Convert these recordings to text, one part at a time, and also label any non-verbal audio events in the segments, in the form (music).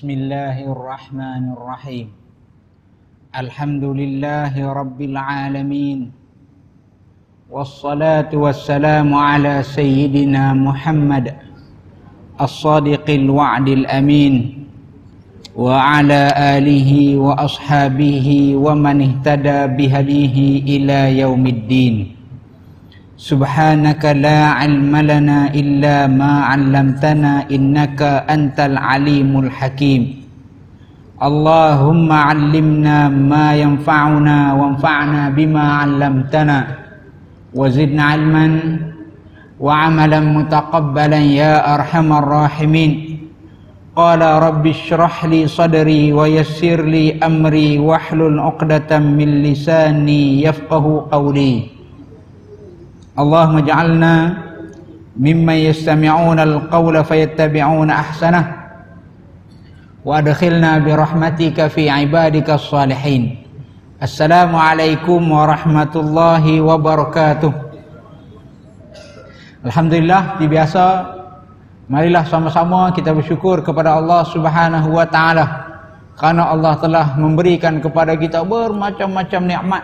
بسم الله الرحمن الرحيم. الحمد لله رب العالمين. والصلاة والسلام على سيدنا محمد الصادق الوعد الأمين. وعلى آله وأصحابه ومن اهتدى بهديه إلى يوم الدين. Subhanaka la ilma lana illa ma 'allamtana innaka antal alimul hakim. Allahumma 'allimna ma yanfa'una wanfa'na bima 'allamtana wazidna 'ilman wa 'amalan mutaqabbalan ya arhamar rahimin. Qala rabbi shrah li sadri wa yassir li amri wahlul 'uqdatam min lisani yafqahu qawli. اللهم اجعلنا ممن يستمعون القول فيتبعون احسنه وادخلنا برحمتك في عبادك الصالحين السلام عليكم ورحمه الله وبركاته Alhamdulillah, di biasa marilah sama-sama kita bersyukur kepada Allah Subhanahu wa taala kerana Allah telah memberikan kepada kita bermacam-macam nikmat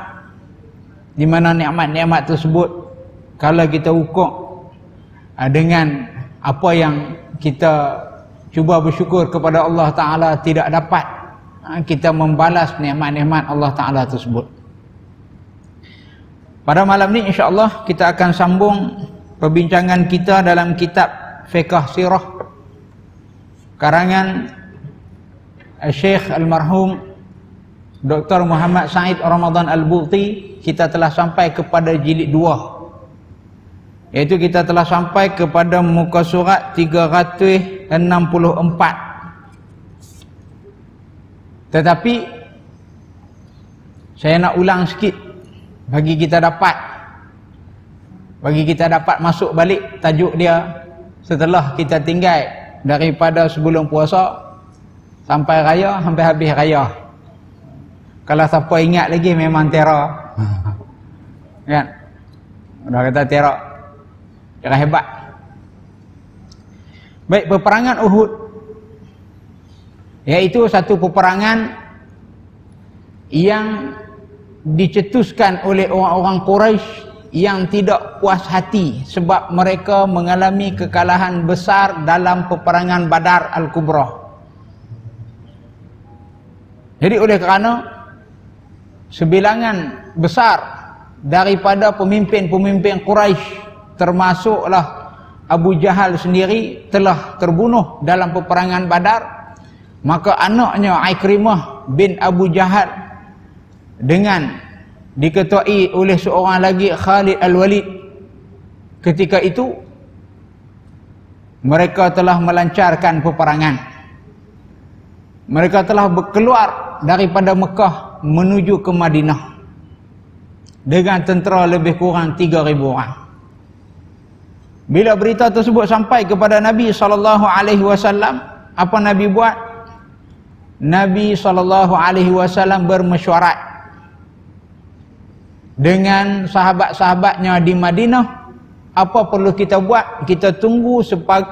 di mana nikmat-nikmat tersebut kalau kita ukur uh, dengan apa yang kita cuba bersyukur kepada Allah Ta'ala tidak dapat uh, kita membalas nikmat-nikmat Allah Ta'ala tersebut pada malam ni insyaAllah kita akan sambung perbincangan kita dalam kitab Fiqah Sirah karangan uh, Syekh Al-Marhum Dr. Muhammad Said Ramadan Al-Buti kita telah sampai kepada jilid 2 Iaitu kita telah sampai kepada muka surat 364. Tetapi saya nak ulang sikit bagi kita dapat bagi kita dapat masuk balik tajuk dia setelah kita tinggal daripada sebelum puasa sampai raya sampai habis raya. Kalau siapa ingat lagi memang teror. kan? Dah kata teror. Jangan hebat. Baik, peperangan Uhud. Iaitu satu peperangan yang dicetuskan oleh orang-orang Quraisy yang tidak puas hati sebab mereka mengalami kekalahan besar dalam peperangan Badar Al-Kubra. Jadi oleh kerana sebilangan besar daripada pemimpin-pemimpin Quraisy termasuklah Abu Jahal sendiri telah terbunuh dalam peperangan Badar. Maka anaknya Ikrimah bin Abu Jahal dengan diketuai oleh seorang lagi Khalid Al-Walid. Ketika itu mereka telah melancarkan peperangan. Mereka telah berkeluar daripada Mekah menuju ke Madinah dengan tentera lebih kurang 3000 orang bila berita tersebut sampai kepada Nabi sallallahu alaihi wasallam, apa Nabi buat? Nabi sallallahu alaihi wasallam bermesyuarat dengan sahabat-sahabatnya di Madinah, apa perlu kita buat? Kita tunggu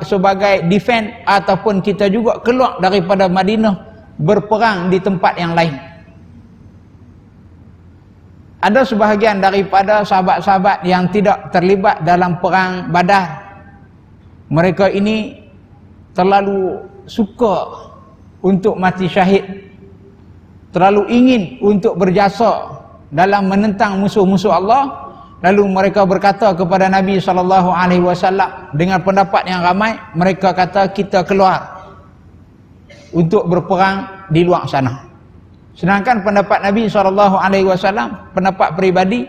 sebagai defend ataupun kita juga keluar daripada Madinah berperang di tempat yang lain ada sebahagian daripada sahabat-sahabat yang tidak terlibat dalam perang badar. Mereka ini terlalu suka untuk mati syahid. Terlalu ingin untuk berjasa dalam menentang musuh-musuh Allah. Lalu mereka berkata kepada Nabi SAW dengan pendapat yang ramai mereka kata kita keluar untuk berperang di luar sana Sedangkan pendapat Nabi SAW, pendapat peribadi,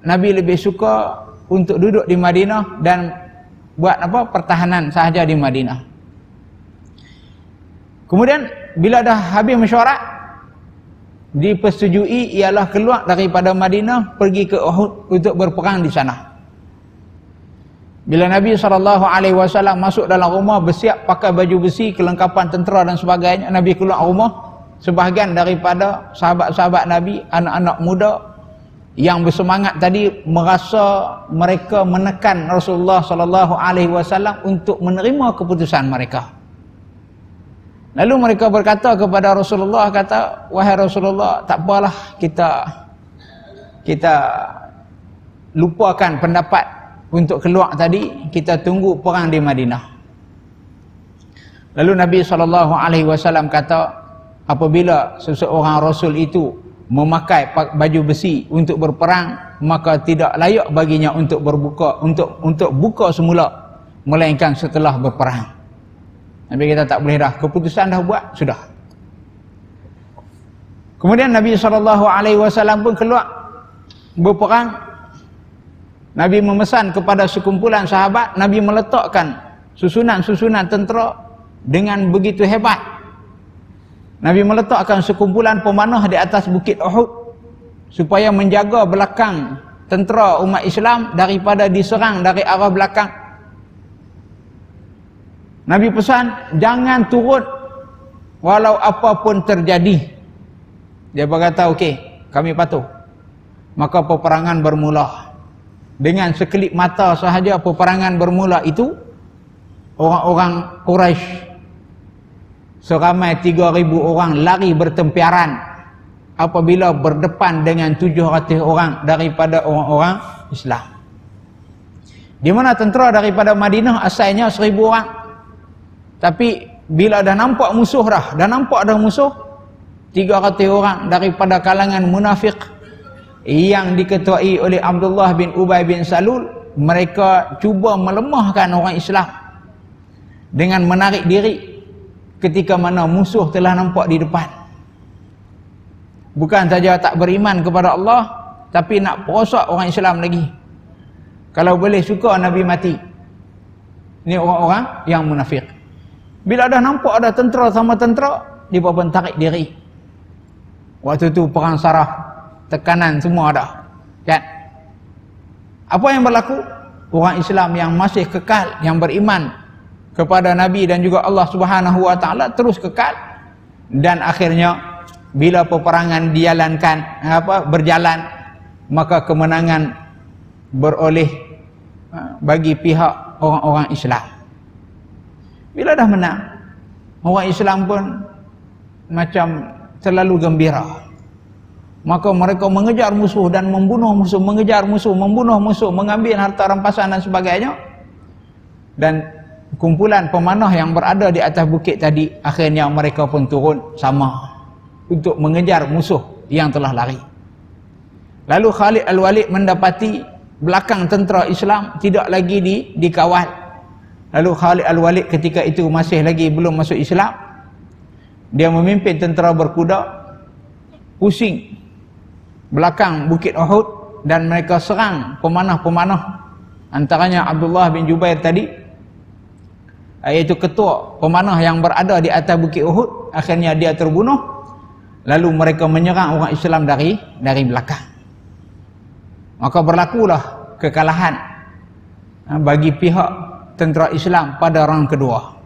Nabi lebih suka untuk duduk di Madinah dan buat apa pertahanan sahaja di Madinah. Kemudian bila dah habis mesyuarat, dipersetujui ialah keluar daripada Madinah pergi ke Uhud untuk berperang di sana. Bila Nabi SAW masuk dalam rumah bersiap pakai baju besi, kelengkapan tentera dan sebagainya, Nabi keluar rumah sebahagian daripada sahabat-sahabat Nabi, anak-anak muda yang bersemangat tadi merasa mereka menekan Rasulullah sallallahu alaihi wasallam untuk menerima keputusan mereka. Lalu mereka berkata kepada Rasulullah kata, "Wahai Rasulullah, tak apalah kita kita lupakan pendapat untuk keluar tadi, kita tunggu perang di Madinah." Lalu Nabi sallallahu alaihi wasallam kata, apabila seseorang rasul itu memakai baju besi untuk berperang, maka tidak layak baginya untuk berbuka untuk untuk buka semula melainkan setelah berperang. Nabi kita tak boleh dah. Keputusan dah buat, sudah. Kemudian Nabi SAW pun keluar berperang. Nabi memesan kepada sekumpulan sahabat, Nabi meletakkan susunan-susunan tentera dengan begitu hebat. Nabi meletakkan sekumpulan pemanah di atas bukit Uhud supaya menjaga belakang tentera umat Islam daripada diserang dari arah belakang Nabi pesan jangan turun walau apapun terjadi. Dia berkata okey, kami patuh. Maka peperangan bermula. Dengan sekelip mata sahaja peperangan bermula itu orang-orang Quraisy seramai 3000 orang lari bertempiaran. Apabila berdepan dengan 700 orang daripada orang-orang Islam. Di mana tentera daripada Madinah asalnya 1000 orang. Tapi bila dah nampak musuh dah, dah nampak dah musuh, tiga kata orang daripada kalangan munafik yang diketuai oleh Abdullah bin Ubay bin Salul, mereka cuba melemahkan orang Islam dengan menarik diri ketika mana musuh telah nampak di depan. Bukan saja tak beriman kepada Allah, tapi nak perosak orang Islam lagi. Kalau boleh suka Nabi mati. Ini orang-orang yang munafik. Bila dah nampak ada tentera sama tentera, dia pun tarik diri. Waktu tu perang saraf, tekanan semua ada. Kan? Apa yang berlaku? Orang Islam yang masih kekal, yang beriman kepada Nabi dan juga Allah Subhanahu Wa Taala terus kekal dan akhirnya bila peperangan dijalankan apa berjalan maka kemenangan beroleh ha, bagi pihak orang-orang Islam. Bila dah menang, orang Islam pun macam terlalu gembira. Maka mereka mengejar musuh dan membunuh musuh, mengejar musuh, membunuh musuh, mengambil harta rampasan dan sebagainya. Dan kumpulan pemanah yang berada di atas bukit tadi, akhirnya mereka pun turun sama untuk mengejar musuh yang telah lari. Lalu Khalid Al-Walid mendapati belakang tentera Islam tidak lagi di, dikawal Lalu Khalid Al-Walid ketika itu masih lagi belum masuk Islam. Dia memimpin tentera berkuda pusing belakang Bukit Uhud dan mereka serang pemanah-pemanah antaranya Abdullah bin Jubair tadi iaitu ketua pemanah yang berada di atas Bukit Uhud akhirnya dia terbunuh lalu mereka menyerang orang Islam dari dari belakang maka berlakulah kekalahan ha, bagi pihak tentera Islam pada orang kedua.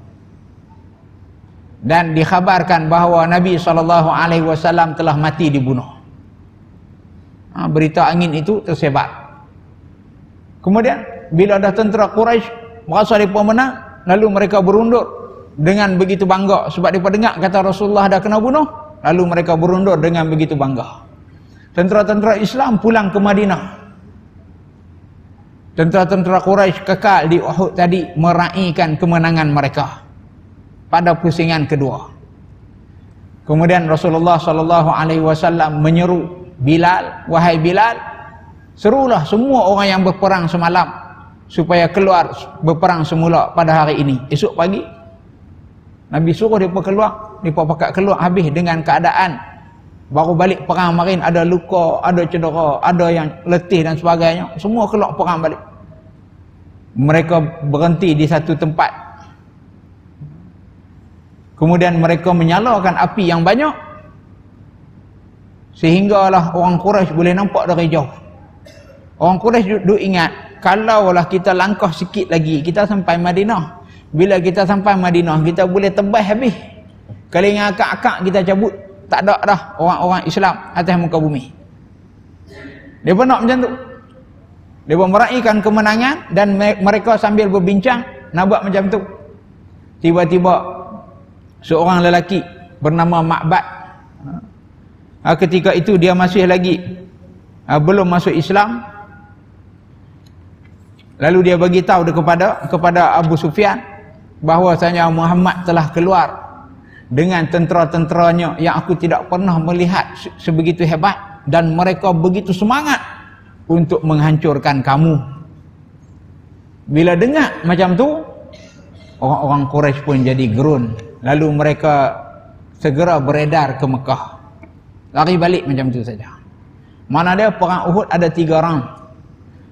Dan dikhabarkan bahawa Nabi SAW telah mati dibunuh. Ha, berita angin itu tersebar. Kemudian bila ada tentera Quraisy merasa mereka menang, lalu mereka berundur dengan begitu bangga sebab mereka dengar kata Rasulullah dah kena bunuh, lalu mereka berundur dengan begitu bangga. Tentera-tentera Islam pulang ke Madinah Tentera-tentera Quraisy kekal di Uhud tadi meraihkan kemenangan mereka pada pusingan kedua. Kemudian Rasulullah sallallahu alaihi wasallam menyeru Bilal, wahai Bilal, serulah semua orang yang berperang semalam supaya keluar berperang semula pada hari ini. Esok pagi Nabi suruh dia keluar, dia pakat keluar habis dengan keadaan baru balik perang marin ada luka, ada cedera, ada yang letih dan sebagainya. Semua keluar perang balik. Mereka berhenti di satu tempat. Kemudian mereka menyalakan api yang banyak. Sehinggalah orang Quraisy boleh nampak dari jauh. Orang Quraisy duduk ingat, kalaulah kita langkah sikit lagi, kita sampai Madinah. Bila kita sampai Madinah, kita boleh tebas habis. Kalau yang akak-akak kita cabut, tak ada dah orang-orang Islam atas muka bumi. Dia pun nak macam tu. Dia pun meraihkan kemenangan dan mereka sambil berbincang nak buat macam tu. Tiba-tiba seorang lelaki bernama Ma'bad ha, ketika itu dia masih lagi ha, belum masuk Islam lalu dia bagi tahu kepada kepada Abu Sufyan bahwasanya Muhammad telah keluar dengan tentera-tenteranya yang aku tidak pernah melihat sebegitu hebat dan mereka begitu semangat untuk menghancurkan kamu. Bila dengar macam tu orang-orang Quraisy pun jadi gerun. Lalu mereka segera beredar ke Mekah. Lari balik macam tu saja. Mana dia perang Uhud ada tiga orang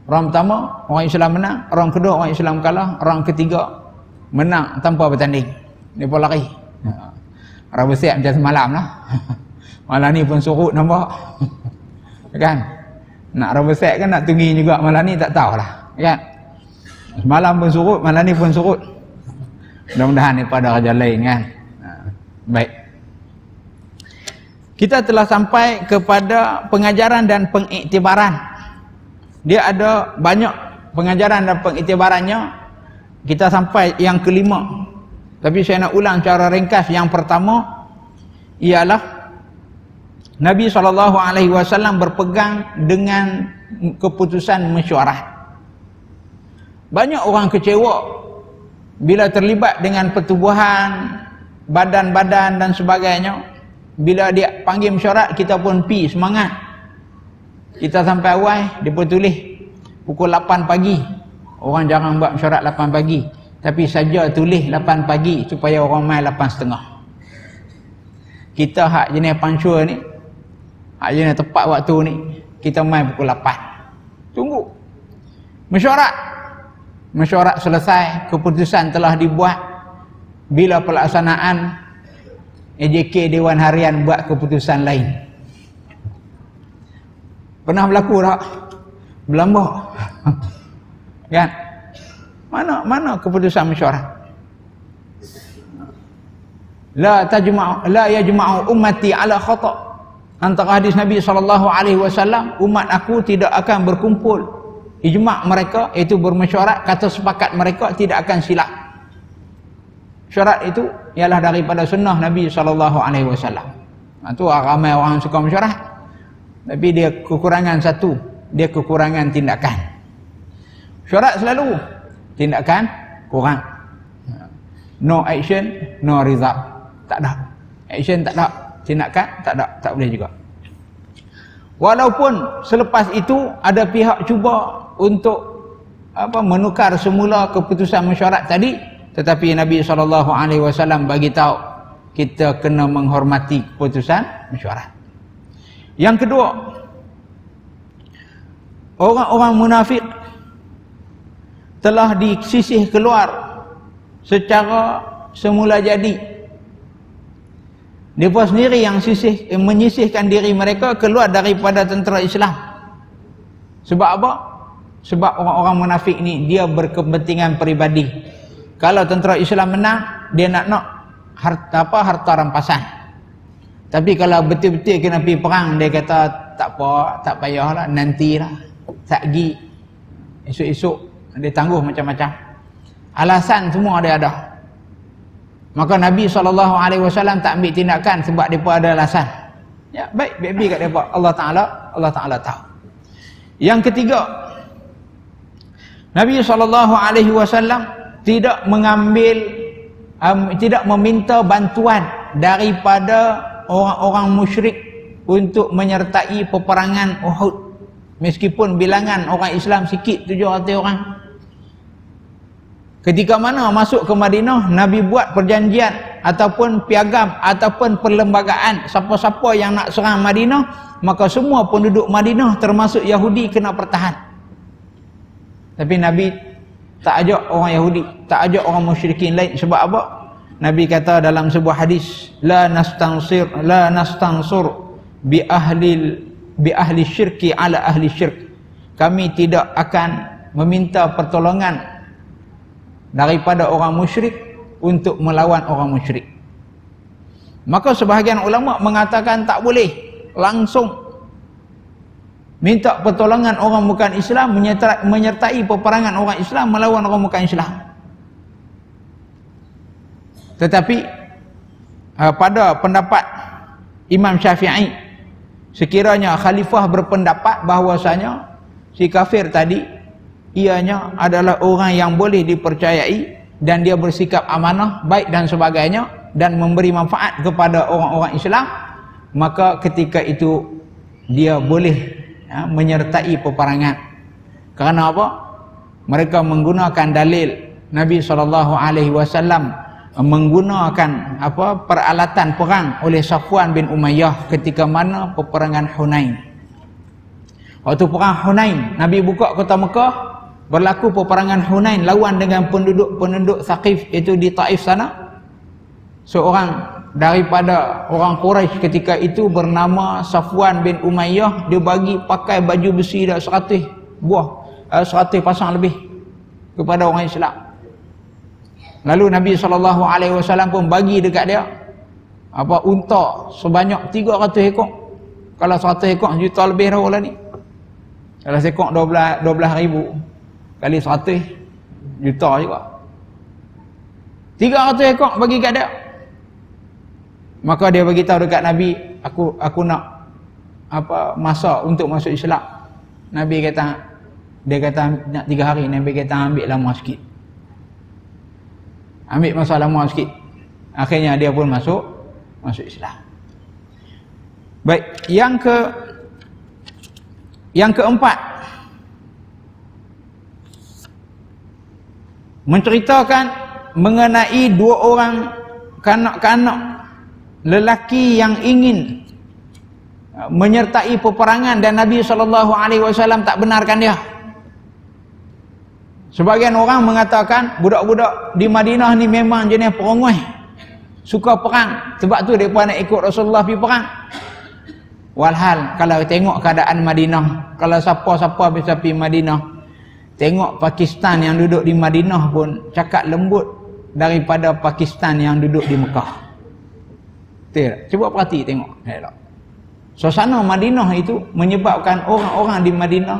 orang pertama orang Islam menang. Orang kedua orang Islam kalah. Orang ketiga menang tanpa bertanding. Dia pun lari. Orang bersiap macam semalam lah. (laughs) Malam ni pun surut nampak (laughs) kan? Nak bersiap kan nak tunggi juga. Malam ni tak tahulah. Kan? Semalam pun surut malam ni pun surut. Mudah-mudahan daripada raja lain kan? Ha, baik. Kita telah sampai kepada pengajaran dan pengiktibaran dia ada banyak pengajaran dan pengiktibarannya. Kita sampai yang kelima. Tapi saya nak ulang cara ringkas yang pertama ialah Nabi SAW berpegang dengan keputusan mesyuarat. Banyak orang kecewa bila terlibat dengan pertubuhan badan-badan dan sebagainya. Bila dia panggil mesyuarat kita pun pi semangat kita sampai awal dia pun tulis. Pukul 8 pagi. Orang jangan buat mesyuarat 8 pagi. Tapi saja tulis 8 pagi supaya orang main 8 setengah. Kita hak jenis pansur ni hak jenis tepat waktu ni kita main pukul 8 tunggu. Mesyuarat. Mesyuarat selesai keputusan telah dibuat. Bila pelaksanaan AJK Dewan Harian buat keputusan lain pernah berlaku tak? berlambak. (laughs) Kan? mana mana keputusan mesyuarat? La tajma'u la yajma'u ummati ala khata' antara hadis Nabi SAW umat aku tidak akan berkumpul. Ijma' mereka itu bermesyuarat kata sepakat mereka tidak akan silap. Syarat itu ialah daripada sunnah Nabi SAW itu ramai orang suka mesyuarat tapi dia kekurangan satu. Dia kekurangan tindakan. Syarat selalu. Tindakan kurang. No action no result. Tak ada. Action tak ada. Tindakan tak ada. Tak boleh juga. Walaupun selepas itu ada pihak cuba untuk apa menukar semula keputusan mesyuarat tadi tetapi Nabi SAW bagi tahu kita kena menghormati keputusan mesyuarat yang kedua orang-orang munafik telah disisih keluar secara semula jadi. Mereka sendiri yang sisih, menyisihkan diri mereka keluar daripada tentera Islam. Sebab apa? sebab orang-orang munafik ni dia berkepentingan peribadi. Kalau tentera Islam menang dia nak nak harta apa harta rampasan tapi kalau betul-betul kena pergi perang dia kata tak apa tak payahlah nantilah tak gi. Esok-esok dia tangguh macam-macam. Alasan semua dia ada. Maka Nabi SAW tak ambil tindakan sebab dia pun ada alasan. Ya baik baik-baik kat dia Allah Ta'ala Allah Ta'ala tahu. Yang ketiga Nabi SAW tidak mengambil um, tidak meminta bantuan daripada orang-orang musyrik untuk menyertai peperangan Uhud. Meskipun bilangan orang Islam sikit 700 orang. Ketika mana masuk ke Madinah Nabi buat perjanjian ataupun piagam ataupun perlembagaan siapa-siapa yang nak serang Madinah maka semua penduduk Madinah termasuk Yahudi kena pertahan. Tapi Nabi tak ajak orang Yahudi, tak ajak orang musyrikin lain. Sebab apa? Nabi kata dalam sebuah hadis, la nastansir la nastansur bi ahli bi ahli syirki ala ahli syirk. Kami tidak akan meminta pertolongan daripada orang musyrik untuk melawan orang musyrik. Maka sebahagian ulama mengatakan tak boleh langsung minta pertolongan orang bukan Islam menyertai, menyertai peperangan orang Islam melawan orang bukan Islam tetapi uh, pada pendapat Imam Syafi'i sekiranya khalifah berpendapat bahawasanya si kafir tadi ianya adalah orang yang boleh dipercayai dan dia bersikap amanah baik dan sebagainya dan memberi manfaat kepada orang-orang Islam maka ketika itu dia boleh ya, menyertai peperangan. Kerana apa? Mereka menggunakan dalil Nabi SAW menggunakan apa peralatan perang oleh Safwan bin Umayyah ketika mana peperangan Hunain. Waktu perang Hunain, Nabi buka kota Mekah, berlaku peperangan Hunain lawan dengan penduduk-penduduk Saqif itu di Taif sana. Seorang daripada orang Quraisy ketika itu bernama Safwan bin Umayyah dia bagi pakai baju besi dah 100 buah, 100 eh, pasang lebih kepada orang Islam. Lalu Nabi SAW pun bagi dekat dia apa unta sebanyak 300 ekor. Kalau 100 ekor juta lebih dah lah ni. Kalau sekok 12 12 ribu kali 100 juta juga. 300 ekor bagi kat dia. Maka dia bagi tahu dekat Nabi, aku aku nak apa masa untuk masuk Islam. Nabi kata dia kata nak 3 hari Nabi kata ambil lama sikit ambil masa lama sikit. Akhirnya dia pun masuk masuk Islam. Baik yang ke yang keempat menceritakan mengenai dua orang kanak-kanak lelaki yang ingin menyertai peperangan dan Nabi SAW tak benarkan dia Sebagian orang mengatakan budak-budak di Madinah ni memang jenis perongoi. Suka perang. Sebab tu mereka nak ikut Rasulullah pergi perang. Walhal kalau tengok keadaan Madinah. Kalau siapa-siapa bisa pergi Madinah. Tengok Pakistan yang duduk di Madinah pun cakap lembut daripada Pakistan yang duduk di Mekah. Betul Cuba perhati tengok. Suasana Madinah itu menyebabkan orang-orang di Madinah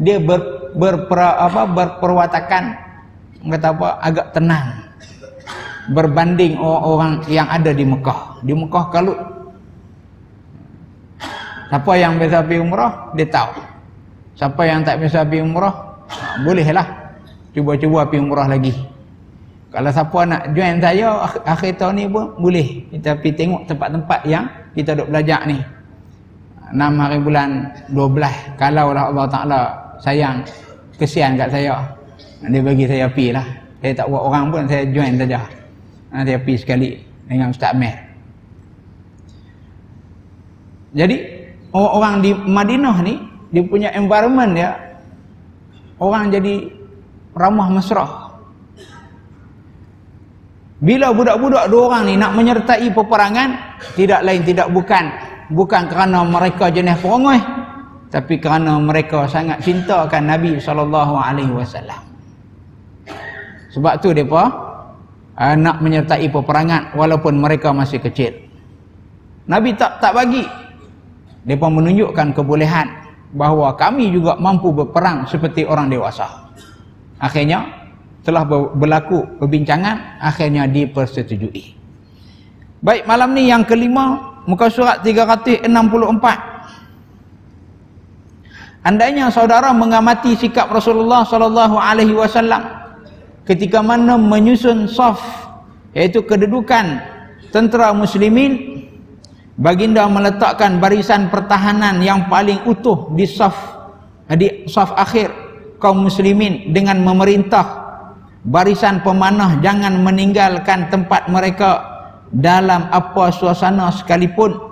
dia ber, berpera, apa, berperwatakan. Kata apa, agak tenang. Berbanding orang-orang yang ada di Mekah. Di Mekah kalau siapa yang biasa pergi umrah dia tahu. Siapa yang tak biasa pergi umrah bolehlah cuba-cuba pergi umrah lagi. Kalau siapa nak join saya akhir tahun ni pun boleh. Kita pergi tengok tempat-tempat yang kita duk belajar ni. 6 hari bulan 12 kalau lah Allah Ta'ala sayang. Kesian kat saya. Dia bagi saya pi lah. Saya tak buat orang pun saya join saja. Saya pi sekali dengan Ustaz Amir jadi orang-orang di Madinah ni dia punya environment dia orang jadi ramah mesra. Bila budak-budak dua orang ni nak menyertai peperangan tidak lain tidak bukan. Bukan kerana mereka jenis perongoi tapi kerana mereka sangat cintakan Nabi sallallahu alaihi wasallam. Sebab tu depa uh, nak menyertai peperangan walaupun mereka masih kecil. Nabi tak tak bagi. Depa menunjukkan kebolehan bahawa kami juga mampu berperang seperti orang dewasa. Akhirnya telah berlaku perbincangan akhirnya dipersetujui. Baik malam ni yang kelima muka surat 364 Andainya saudara mengamati sikap Rasulullah sallallahu alaihi wasallam ketika mana menyusun saf iaitu kedudukan tentera muslimin baginda meletakkan barisan pertahanan yang paling utuh di saf di saf akhir kaum muslimin dengan memerintah barisan pemanah jangan meninggalkan tempat mereka dalam apa suasana sekalipun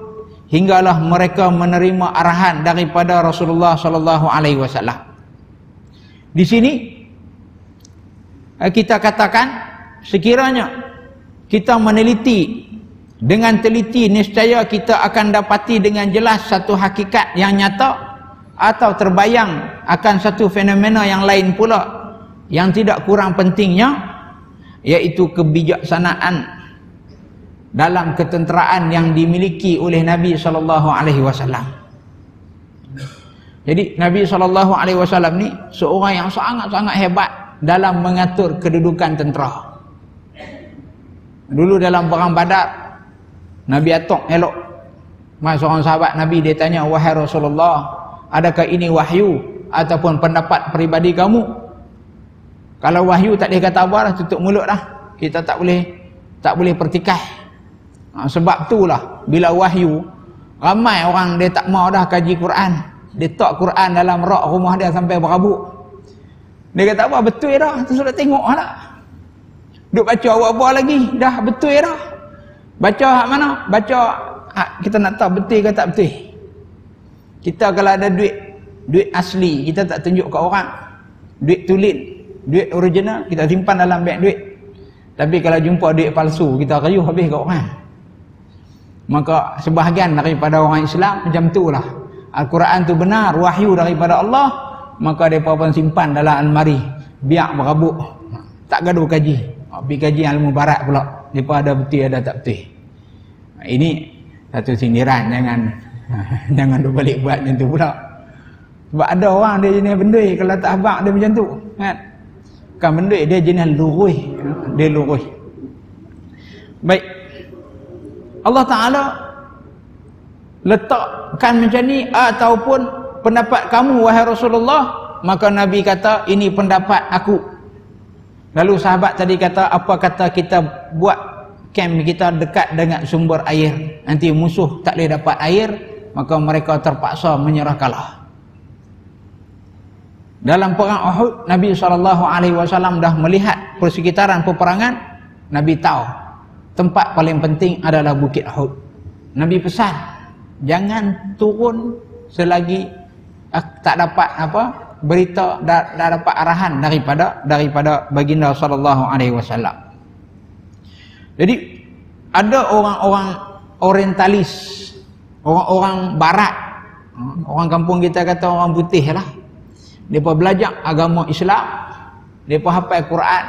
hinggalah mereka menerima arahan daripada Rasulullah sallallahu alaihi wasallam. Di sini eh, kita katakan sekiranya kita meneliti dengan teliti niscaya kita akan dapati dengan jelas satu hakikat yang nyata atau terbayang akan satu fenomena yang lain pula yang tidak kurang pentingnya iaitu kebijaksanaan dalam ketenteraan yang dimiliki oleh Nabi sallallahu alaihi wasallam. Jadi Nabi sallallahu alaihi wasallam ni seorang yang sangat-sangat hebat dalam mengatur kedudukan tentera. Dulu dalam perang Badar Nabi atok elok. Masa seorang sahabat Nabi dia tanya, "Wahai Rasulullah, adakah ini wahyu ataupun pendapat peribadi kamu?" Kalau wahyu tak dia kata apa dah, tutup mulut dah. Kita tak boleh tak boleh pertikah. Ha, sebab itulah bila wahyu ramai orang dia tak mau dah kaji Quran. Dia tak Quran dalam rak rumah dia sampai berabuk. Dia kata apa betul dah, tu sudah tengok lah. Duk baca apa-apa lagi, dah betul dah. Baca hak mana? Baca hak kita nak tahu betul ke tak betul. Kita kalau ada duit duit asli, kita tak tunjuk ke orang. Duit tulit, duit original kita simpan dalam beg duit. Tapi kalau jumpa duit palsu, kita kayuh habis ke orang. Maka sebahagian daripada orang Islam macam itulah. Al-Quran tu benar, wahyu daripada Allah, maka mereka pun simpan dalam almari. Biar berabuk. Tak gaduh kaji. Pergi kaji ilmu barat pula. Mereka ada betul, ada tak betul. Ini satu sindiran. Jangan (laughs) jangan duk balik buat macam tu pula. Sebab ada orang dia jenis bendui. Kalau tak habak dia macam tu. Kan? Bukan bendui, dia jenis luruh. Dia luruh. Baik. Allah Ta'ala letakkan macam ni ataupun pendapat kamu wahai Rasulullah maka Nabi kata ini pendapat aku. Lalu sahabat tadi kata apa kata kita buat camp kita dekat dengan sumber air? Nanti musuh tak boleh dapat air maka mereka terpaksa menyerah kalah dalam perang Uhud Nabi SAW dah melihat persekitaran peperangan Nabi tahu tempat paling penting adalah Bukit Uhud Nabi pesan jangan turun selagi uh, tak dapat apa berita dah, dah dapat arahan daripada daripada baginda sallallahu alaihi wasallam. Jadi ada orang-orang orientalis, orang-orang barat, orang kampung kita kata orang putih lah. Depa belajar agama Islam, depa hafal Quran,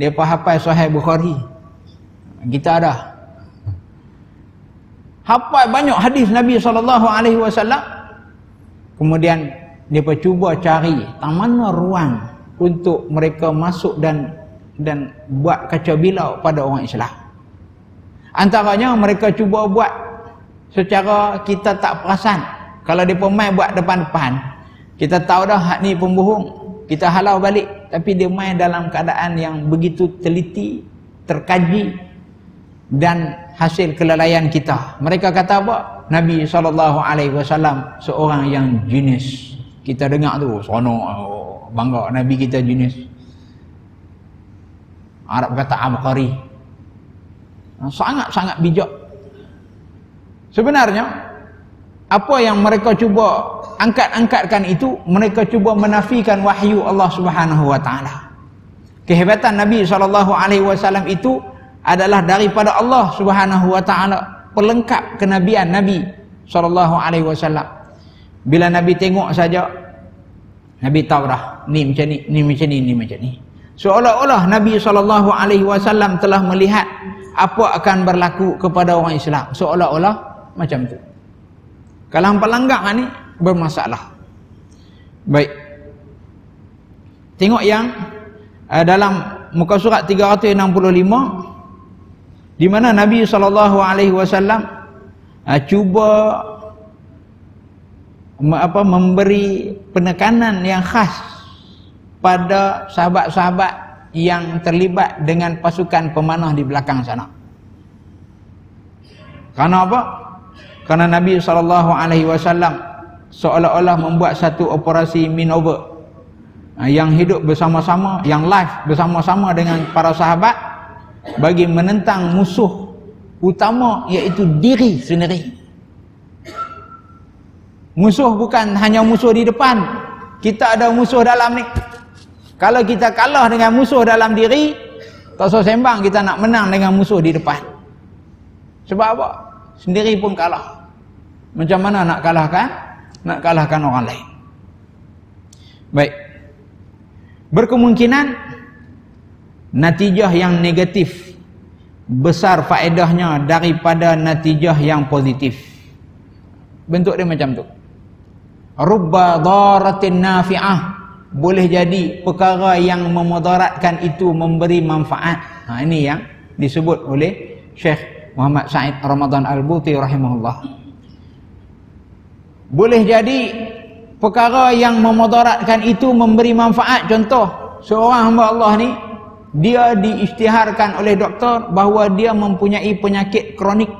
depa hafal Sahih Bukhari. Kita ada. Hafal banyak hadis Nabi sallallahu alaihi wasallam. Kemudian dia cuba cari mana ruang untuk mereka masuk dan dan buat kacau bilau pada orang Islam. Antaranya mereka cuba buat secara kita tak perasan. Kalau dia main buat depan-depan kita tahu dah hak ni pembohong kita halau balik. Tapi dia main dalam keadaan yang begitu teliti terkaji dan hasil kelalaian kita. Mereka kata apa? Nabi SAW seorang yang jenis. Kita dengar tu, oh, bangga Nabi kita jenis. Arab kata Abqari. Sangat-sangat bijak. Sebenarnya, apa yang mereka cuba angkat-angkatkan itu, mereka cuba menafikan wahyu Allah Subhanahu Wa Taala. Kehebatan Nabi SAW itu adalah daripada Allah Subhanahu wa taala pelengkap kenabian Nabi sallallahu alaihi wasallam. Bila Nabi tengok saja Nabi tahu dah ni macam ni ni macam ni ni macam ni. Seolah-olah Nabi sallallahu alaihi wasallam telah melihat apa akan berlaku kepada orang Islam. Seolah-olah macam tu. Kalau hangpa langgar ni bermasalah. Baik. Tengok yang uh, dalam muka surat 365 di mana Nabi sallallahu alaihi wasallam ah, cuba apa memberi penekanan yang khas pada sahabat-sahabat yang terlibat dengan pasukan pemanah di belakang sana. Karena apa? Karena Nabi sallallahu alaihi wasallam seolah-olah membuat satu operasi minover ah, yang hidup bersama-sama, yang live bersama-sama dengan para sahabat bagi menentang musuh utama iaitu diri sendiri. Musuh bukan hanya musuh di depan. Kita ada musuh dalam ni. Kalau kita kalah dengan musuh dalam diri, tak usah sembang kita nak menang dengan musuh di depan. Sebab apa? Sendiri pun kalah. Macam mana nak kalahkan? Nak kalahkan orang lain. Baik. Berkemungkinan natijah yang negatif. Besar faedahnya daripada natijah yang positif. Bentuk dia macam tu. Rubba daratin nafi'ah. Boleh jadi perkara yang memudaratkan itu memberi manfaat. Ha, ini yang disebut oleh Syekh Muhammad Said Ramadan Al-Buti rahimahullah. Boleh jadi perkara yang memudaratkan itu memberi manfaat. Contoh seorang hamba Allah ni dia diisytiharkan oleh doktor bahawa dia mempunyai penyakit kronik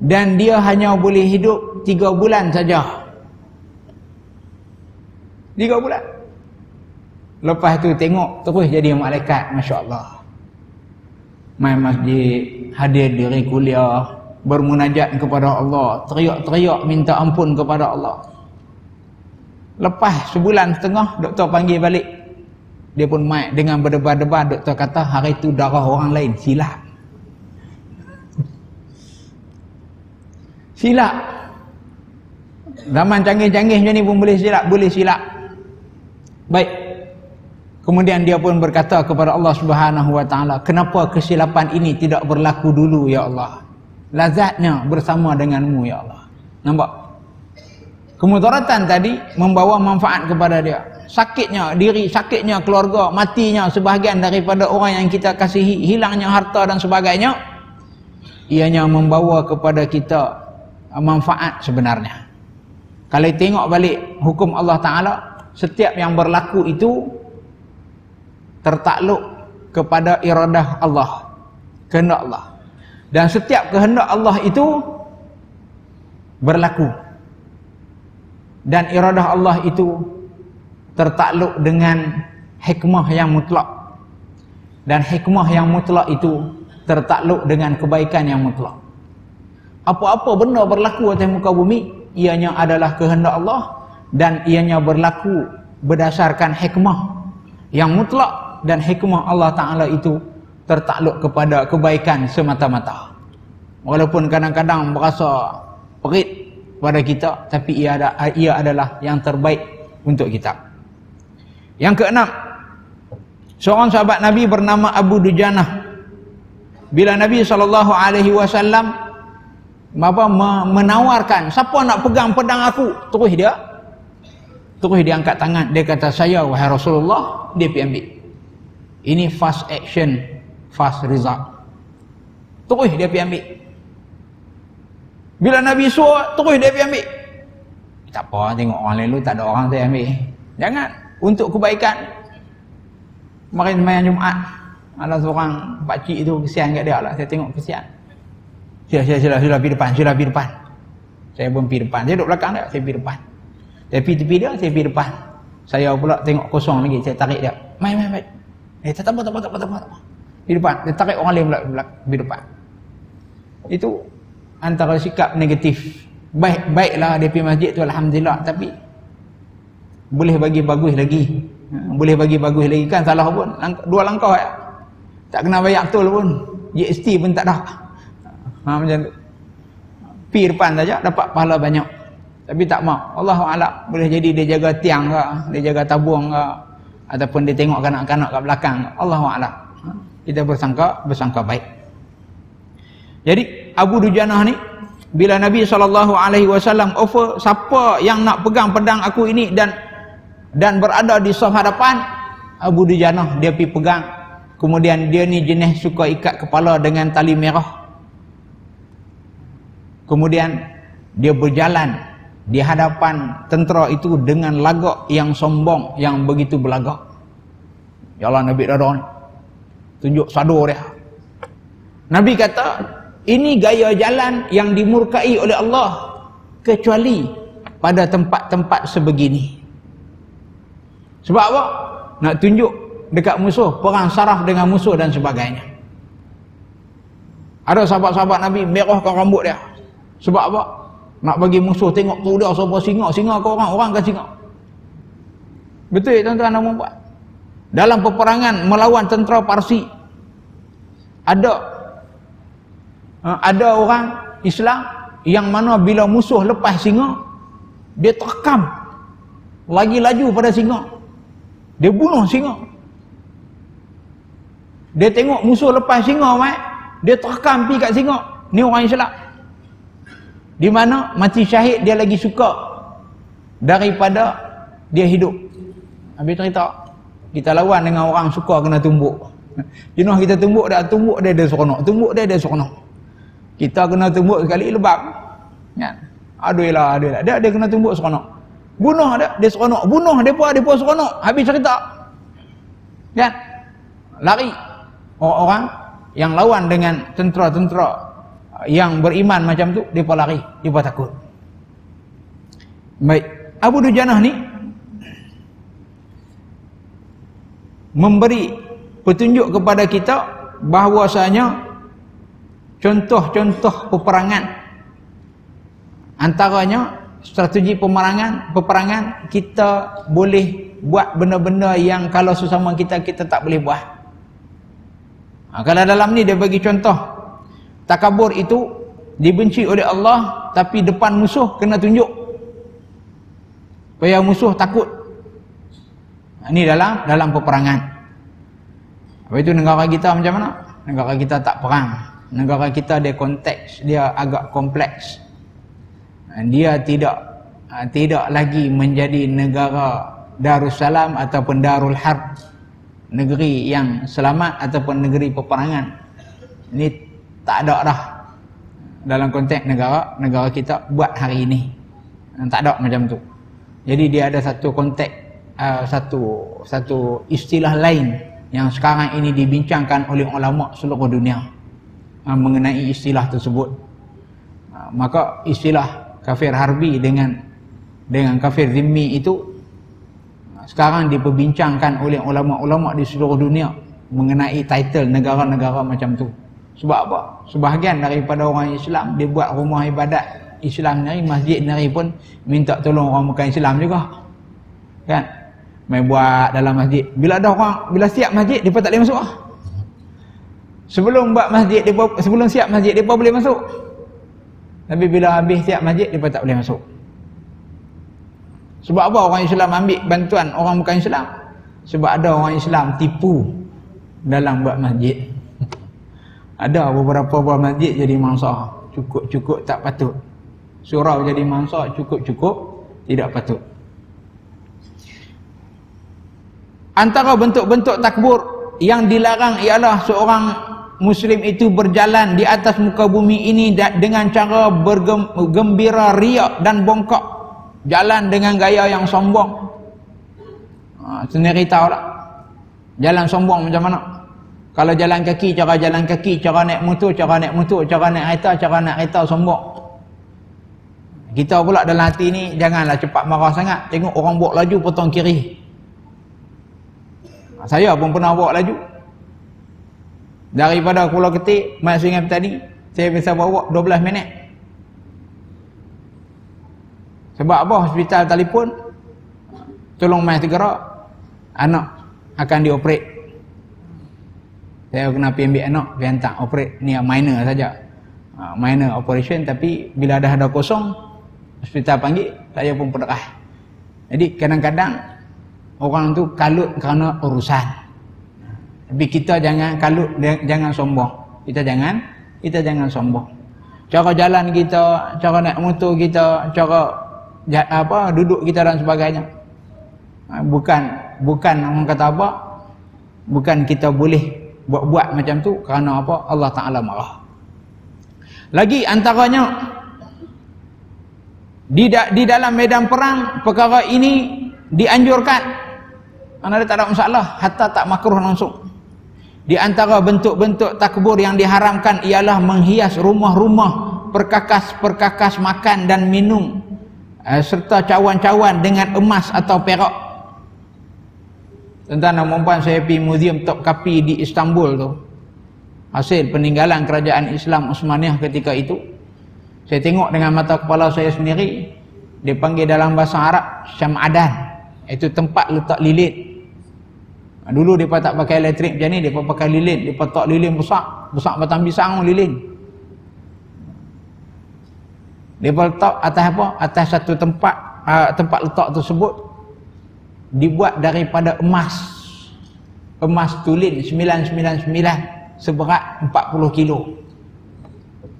dan dia hanya boleh hidup tiga bulan saja. Tiga bulan. Lepas tu tengok terus jadi malaikat, masya Allah. Main masjid, hadir diri kuliah, bermunajat kepada Allah, teriak-teriak minta ampun kepada Allah. Lepas sebulan setengah, doktor panggil balik. Dia pun main dengan berdebar-debar, doktor kata hari itu darah orang lain, silap. silap. Zaman canggih-canggih macam ni pun boleh silap boleh silap. Baik. Kemudian dia pun berkata kepada Allah Subhanahu wa taala kenapa kesilapan ini tidak berlaku dulu ya Allah? Lazatnya bersama denganmu ya Allah. Nampak? Kemudaratan tadi membawa manfaat kepada dia sakitnya diri sakitnya keluarga matinya sebahagian daripada orang yang kita kasihi hilangnya harta dan sebagainya ianya membawa kepada kita manfaat sebenarnya. Kalau tengok balik hukum Allah Ta'ala, setiap yang berlaku itu tertakluk kepada iradah Allah. Kehendak Allah. Dan setiap kehendak Allah itu berlaku. Dan iradah Allah itu tertakluk dengan hikmah yang mutlak. Dan hikmah yang mutlak itu tertakluk dengan kebaikan yang mutlak. Apa-apa benda berlaku atas muka bumi ianya adalah kehendak Allah dan ianya berlaku berdasarkan hikmah yang mutlak dan hikmah Allah Ta'ala itu tertakluk kepada kebaikan semata-mata. Walaupun kadang-kadang berasa perit pada kita tapi ia, ada, ia adalah yang terbaik untuk kita yang keenam seorang sahabat Nabi bernama Abu Dujanah. Bila Nabi SAW apa menawarkan siapa nak pegang pedang aku? Terus dia terus dia angkat tangan. Dia kata saya wahai Rasulullah dia pergi ambil. Ini fast action fast result. Terus dia pergi ambil. Bila Nabi suruh terus dia pergi ambil. Tak apa tengok orang lalu tak ada orang saya ambil. Jangan untuk kebaikan kemarin main Jumaat ada seorang pakcik tu kesian kat dia lah saya tengok kesian sila, sila, sila, sila, pergi depan, sila, pergi depan. Saya pun pergi depan. Saya duduk belakang dia, saya pergi depan. Saya pergi tepi dia, saya pergi depan. Saya pula tengok kosong lagi, saya tarik dia. Mai, mai, mai. Eh, tak apa, tak apa, tak apa, tak apa. Pergi depan. Dia tarik orang lain pula, pergi depan. Itu antara sikap negatif. Baik, baiklah dia pergi masjid tu, Alhamdulillah. Tapi, boleh bagi bagus lagi. Ha, boleh bagi bagus lagi. Kan salah pun. Dua langkah ya. Tak kena bayar betul pun. GST pun tak dah ha, macam tu pi depan saja dapat pahala banyak tapi tak mau Allah Alam boleh jadi dia jaga tiang ke dia jaga tabung ke ataupun dia tengok kanak-kanak kat belakang Allah Alam ha, kita bersangka bersangka baik jadi Abu Dujanah ni bila Nabi SAW offer siapa yang nak pegang pedang aku ini dan dan berada di saf hadapan Abu Dujanah dia pergi pegang. Kemudian dia ni jenis suka ikat kepala dengan tali merah. Kemudian dia berjalan di hadapan tentera itu dengan lagak yang sombong yang begitu belagak. Ya Allah Nabi Radon. Tunjuk sado dia. Nabi kata ini gaya jalan yang dimurkai oleh Allah kecuali pada tempat-tempat sebegini sebab apa? nak tunjuk dekat musuh perang saraf dengan musuh dan sebagainya ada sahabat-sahabat Nabi merahkan rambut dia sebab apa? Nak bagi musuh tengok tu dia siapa singa, singa ke orang, orang ke singa. Betul tuan-tuan dan puan Dalam peperangan melawan tentera Parsi ada ha, ada orang Islam yang mana bila musuh lepas singa dia terkam lagi laju pada singa. Dia bunuh singa. Dia tengok musuh lepas singa mai, dia terkam pi kat singa. Ni orang Islam. Di mana mati syahid dia lagi suka daripada dia hidup. Habis cerita, kita lawan dengan orang suka kena tumbuk. Jenuh kita tumbuk dah, tumbuk dia ada seronok, tumbuk dia ada seronok. Kita kena tumbuk sekali lebam. Kan? Aduh lah, aduh lah. Dia, dia kena tumbuk seronok. Bunuh dia, dia seronok. Bunuh dia pun, dia pun seronok. Habis cerita. Kan? Lari. Orang-orang yang lawan dengan tentera-tentera yang beriman macam tu, dia pun lari. Dia pun takut. Baik. Abu Dujanah ni memberi petunjuk kepada kita bahawasanya contoh-contoh peperangan antaranya strategi peperangan peperangan kita boleh buat benda-benda yang kalau sesama kita kita tak boleh buat. Ha, kalau dalam ni dia bagi contoh. Takabur itu dibenci oleh Allah tapi depan musuh kena tunjuk. Supaya musuh takut. Ha, dalam dalam peperangan. Apa itu negara kita macam mana? Negara kita tak perang. Negara kita dia konteks dia agak kompleks dia tidak ah, tidak lagi menjadi negara Darussalam ataupun Darul Harb negeri yang selamat ataupun negeri peperangan. Ini tak ada dah dalam konteks negara negara kita buat hari ini. Tak ada macam tu. Jadi dia ada satu konteks satu satu istilah lain yang sekarang ini dibincangkan oleh ulama seluruh dunia mengenai istilah tersebut. Maka istilah kafir harbi dengan dengan kafir zimmi itu sekarang diperbincangkan oleh ulama-ulama di seluruh dunia mengenai title negara-negara macam tu. Sebab apa? Sebahagian daripada orang Islam dia buat rumah ibadat Islam ni masjid ni pun minta tolong orang bukan Islam juga. Kan? Main buat dalam masjid. Bila ada orang bila siap masjid dia pun tak boleh masuk ah. Sebelum buat masjid dia sebelum siap masjid dia boleh masuk. Tapi bila habis siap masjid dia tak boleh masuk. Sebab apa orang Islam ambil bantuan orang bukan Islam? Sebab ada orang Islam tipu dalam buat masjid. (laughs) ada beberapa buat masjid jadi mangsa. Cukup-cukup tak patut. Surau jadi mangsa cukup-cukup tidak patut. Antara bentuk-bentuk takbur yang dilarang ialah seorang Muslim itu berjalan di atas muka bumi ini dengan cara bergembira riak dan bongkok. Jalan dengan gaya yang sombong. Ha, sendiri tahu tak? Jalan sombong macam mana? Kalau jalan kaki, cara jalan kaki, cara naik motor, cara naik motor, cara naik kereta, cara naik kereta sombong. Kita pula dalam hati ni janganlah cepat marah sangat. Tengok orang bawa laju potong kiri. Saya pun pernah bawa laju daripada Pulau Ketik mai Sungai Petani saya bisa bawa 12 minit. Sebab apa? Hospital telefon tolong mai segera anak akan dioperate saya kena pergi ambil anak pergi hantar operate ni minor saja. Ha, minor operation tapi bila dah ada kosong hospital panggil saya pun perderah jadi kadang-kadang orang tu kalut kerana urusan tapi kita jangan kalut jangan sombong. Kita jangan kita jangan sombong. Cara jalan kita, cara naik motor kita, cara apa duduk kita dan sebagainya. Ha, bukan bukan orang kata apa? Bukan kita boleh buat-buat macam tu kerana apa? Allah Taala marah. Lagi antaranya di di dalam medan perang perkara ini dianjurkan. Anda tak ada masalah hatta tak makruh langsung. Di antara bentuk-bentuk takbur yang diharamkan ialah menghias rumah-rumah perkakas-perkakas makan dan minum eh, serta cawan-cawan dengan emas atau perak. Tentang nama puan saya pergi muzium Topkapi di Istanbul tu. Hasil peninggalan kerajaan Islam Osmaniyah ketika itu. Saya tengok dengan mata kepala saya sendiri. Dia panggil dalam bahasa Arab Syam'adan. Itu tempat letak lilit dulu dia tak pakai elektrik macam ni, dia pakai lilin, dia tak lilin besar, besar batang pisang lilin. Dia letak atas apa? Atas satu tempat uh, tempat letak tersebut dibuat daripada emas. Emas tulin 999 seberat 40 kilo.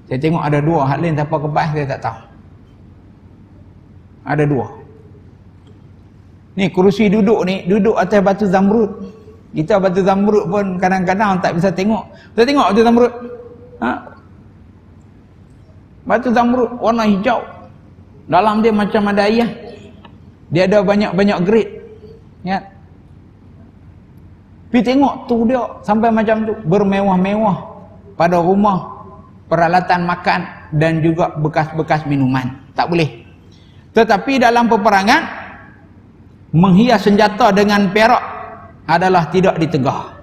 Saya tengok ada dua, hak lain siapa kebas saya tak tahu. Ada dua. Ni kerusi duduk ni, duduk atas batu zamrud. Kita batu zamrud pun kadang-kadang tak bisa tengok. Kita tengok batu zamrud. Ha? Batu zamrud warna hijau. Dalam dia macam ada ayah. Dia ada banyak-banyak grade. Ya. Pergi tengok tu dia sampai macam tu. Bermewah-mewah pada rumah. Peralatan makan dan juga bekas-bekas minuman. Tak boleh. Tetapi dalam peperangan. Menghias senjata dengan perak adalah tidak ditegah.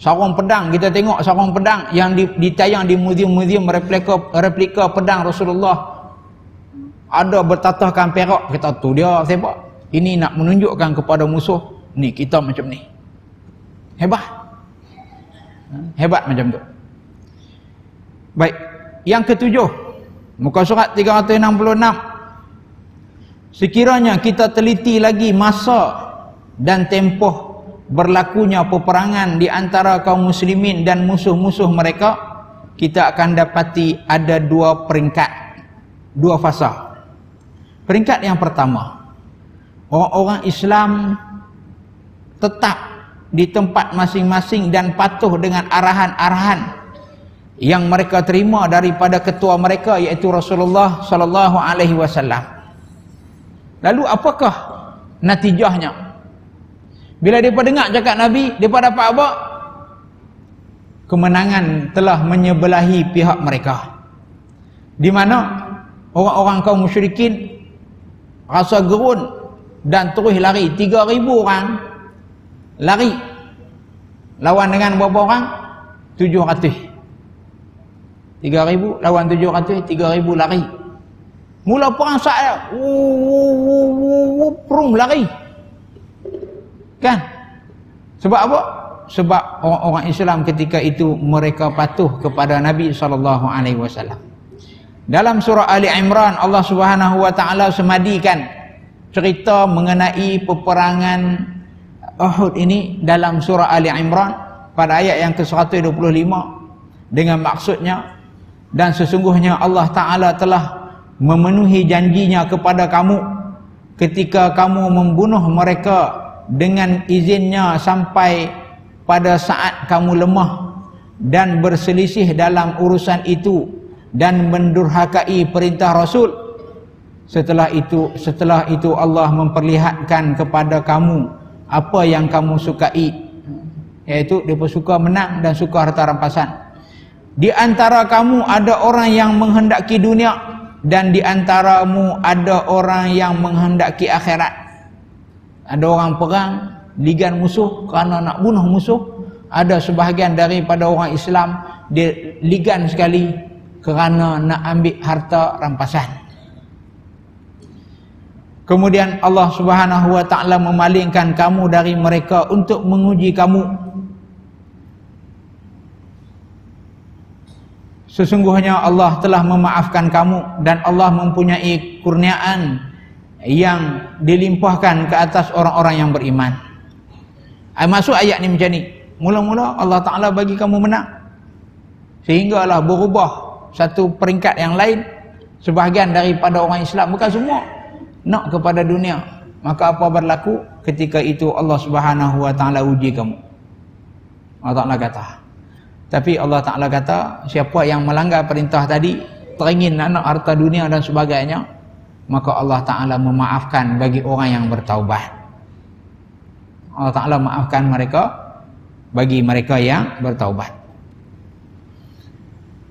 Sarung pedang kita tengok sarung pedang yang ditayang di muzium-muzium replika replika pedang Rasulullah. Ada bertatahkan perak kita tu dia sebab ini nak menunjukkan kepada musuh ni kita macam ni. Hebat. Hebat macam tu. Baik yang ketujuh muka surat 366 sekiranya kita teliti lagi masa dan tempoh berlakunya peperangan di antara kaum muslimin dan musuh-musuh mereka kita akan dapati ada dua peringkat dua fasa. Peringkat yang pertama orang-orang Islam tetap di tempat masing-masing dan patuh dengan arahan-arahan yang mereka terima daripada ketua mereka iaitu Rasulullah sallallahu alaihi wasallam. Lalu apakah natijahnya bila mereka dengar cakap Nabi, mereka dapat apa? Kemenangan telah menyebelahi pihak mereka. Di mana orang-orang kaum musyrikin rasa gerun dan terus lari. 3,000 orang lari. Lawan dengan berapa orang? 700. 3,000 lawan 700, 3,000 lari. Mula perang saat dia. Prung lari. Sebab apa? Sebab orang-orang Islam ketika itu mereka patuh kepada Nabi sallallahu alaihi wasallam. Dalam surah Ali Imran Allah Subhanahu wa taala semadikan cerita mengenai peperangan Uhud ini dalam surah Ali Imran pada ayat yang ke-125 dengan maksudnya dan sesungguhnya Allah taala telah memenuhi janjinya kepada kamu ketika kamu membunuh mereka dengan izinnya sampai pada saat kamu lemah dan berselisih dalam urusan itu dan mendurhakai perintah Rasul. Setelah itu setelah itu Allah memperlihatkan kepada kamu apa yang kamu sukai iaitu dia suka menang dan suka harta rampasan. Di antara kamu ada orang yang menghendaki dunia dan di antaramu ada orang yang menghendaki akhirat ada orang perang ligan musuh kerana nak bunuh musuh. Ada sebahagian daripada orang Islam dia ligan sekali kerana nak ambil harta rampasan. Kemudian Allah Subhanahu wa taala memalingkan kamu dari mereka untuk menguji kamu. Sesungguhnya Allah telah memaafkan kamu dan Allah mempunyai kurniaan yang dilimpahkan ke atas orang-orang yang beriman. Ay, masuk ayat ni macam ni. Mula-mula Allah Ta'ala bagi kamu menang. Sehinggalah berubah satu peringkat yang lain. Sebahagian daripada orang Islam, bukan semua. Nak kepada dunia. Maka apa berlaku? Ketika itu Allah Subhanahu Wa Ta'ala uji kamu. Allah Ta'ala kata. Tapi Allah Ta'ala kata, siapa yang melanggar perintah tadi, teringin nak harta dunia dan sebagainya, maka Allah Ta'ala memaafkan bagi orang yang bertaubat. Allah Ta'ala maafkan mereka bagi mereka yang bertaubat.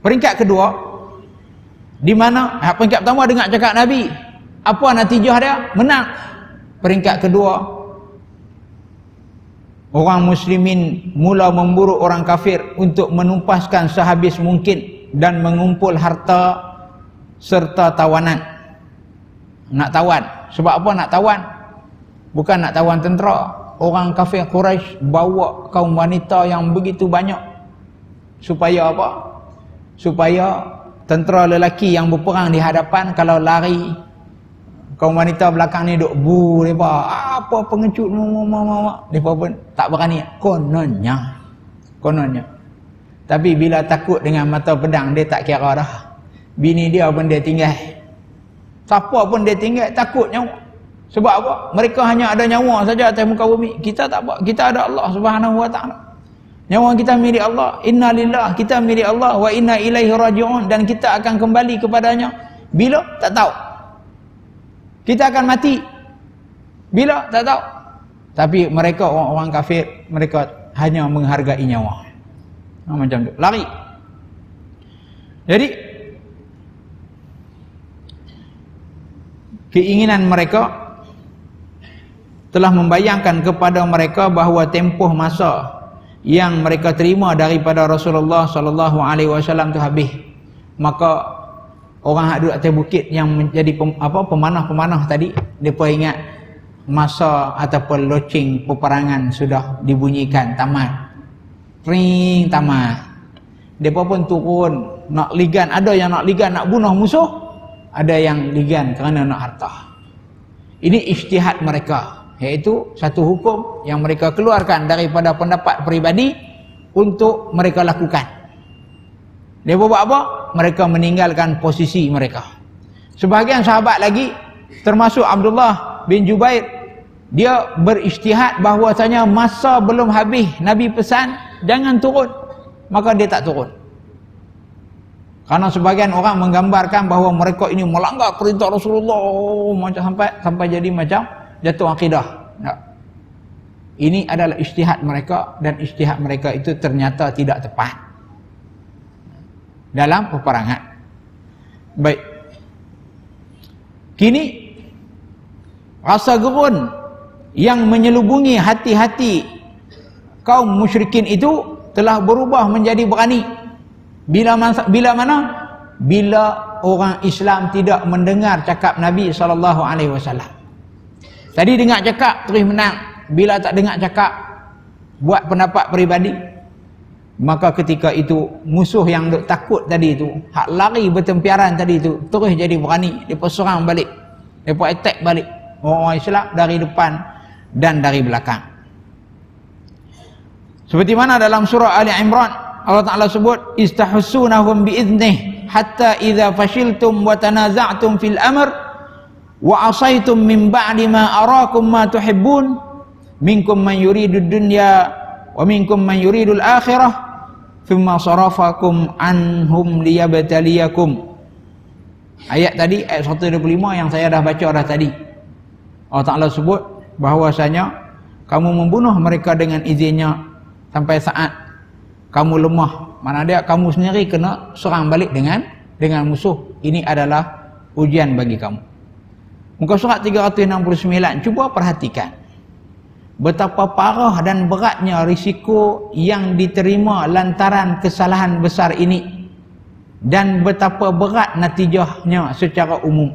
Peringkat kedua di mana peringkat pertama dengar cakap Nabi apa natijah dia? menang. Peringkat kedua orang muslimin mula memburu orang kafir untuk menumpaskan sehabis mungkin dan mengumpul harta serta tawanan nak tawan. Sebab apa nak tawan? Bukan nak tawan tentera. Orang kafir Quraisy bawa kaum wanita yang begitu banyak. Supaya apa? Supaya tentera lelaki yang berperang di hadapan kalau lari kaum wanita belakang ni duk bu depa apa pengecut mama depa pun tak berani. Kononnya. Kononnya. Tapi bila takut dengan mata pedang dia tak kira dah. Bini dia pun dia tinggal Siapa pun dia tinggal takut nyawa. Sebab apa? Mereka hanya ada nyawa saja atas muka bumi. Kita tak apa. Kita ada Allah Subhanahu Wa Taala. Nyawa kita milik Allah. Inna lillah. Kita milik Allah. Wa inna ilaihi raji'un. Dan kita akan kembali kepadanya. Bila? Tak tahu. Kita akan mati. Bila? Tak tahu. Tapi mereka orang-orang kafir. Mereka hanya menghargai nyawa. Ha, macam tu. Lari. Jadi. Keinginan mereka. Telah membayangkan kepada mereka bahawa tempoh masa yang mereka terima daripada Rasulullah sallallahu alaihi wasallam tu habis. Maka orang hak duduk atas bukit yang menjadi pem, apa pemanah-pemanah tadi depa ingat masa ataupun loceng peperangan sudah dibunyikan tamat. Ring tamat. Depa pun turun nak ligan ada yang nak ligan nak bunuh musuh ada yang ligan kerana nak harta. Ini ijtihad mereka iaitu satu hukum yang mereka keluarkan daripada pendapat peribadi untuk mereka lakukan. Dia buat apa? mereka meninggalkan posisi mereka. Sebahagian sahabat lagi termasuk Abdullah bin Jubair dia beristihad bahawasanya masa belum habis Nabi pesan jangan turun. Maka dia tak turun karena sebagian orang menggambarkan bahawa mereka ini melanggar perintah Rasulullah macam sampai sampai jadi macam jatuh akidah. Tak. Ini adalah istihad mereka dan istihad mereka itu ternyata tidak tepat dalam peperangan. Baik. Kini rasa gerun yang menyelubungi hati-hati kaum musyrikin itu telah berubah menjadi berani. Bila masa, bila mana? Bila orang Islam tidak mendengar cakap Nabi sallallahu alaihi wasallam. Tadi dengar cakap terus menang. Bila tak dengar cakap buat pendapat peribadi maka ketika itu musuh yang takut tadi itu hak lari bertempiaran tadi itu terus jadi berani depa serang balik depa attack balik orang Islam dari depan dan dari belakang seperti mana dalam surah Ali Imran Allah Taala sebut istahsunahum biiznih hatta idza fashiltum wa tanaza'tum fil amr wa asaitum min ba'di ma arakum ma tuhibbun minkum man yuridu dunya wa minkum man yuridu al-akhirah thumma sarafakum anhum liyabtaliyakum. Ayat tadi ayat 125 yang saya dah baca dah tadi. Allah Taala sebut bahawasanya kamu membunuh mereka dengan izinnya sampai saat kamu lemah mana dia kamu sendiri kena serang balik dengan dengan musuh ini adalah ujian bagi kamu Muka surat 369. Cuba perhatikan. Betapa parah dan beratnya risiko yang diterima lantaran kesalahan besar ini. Dan betapa berat natijahnya secara umum.